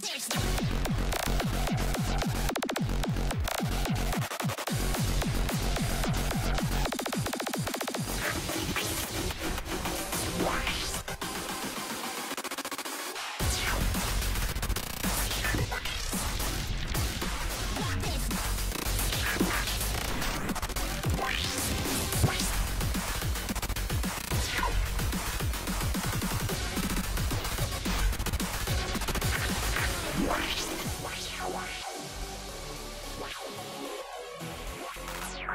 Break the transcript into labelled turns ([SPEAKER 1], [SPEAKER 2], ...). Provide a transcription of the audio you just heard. [SPEAKER 1] There's